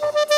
you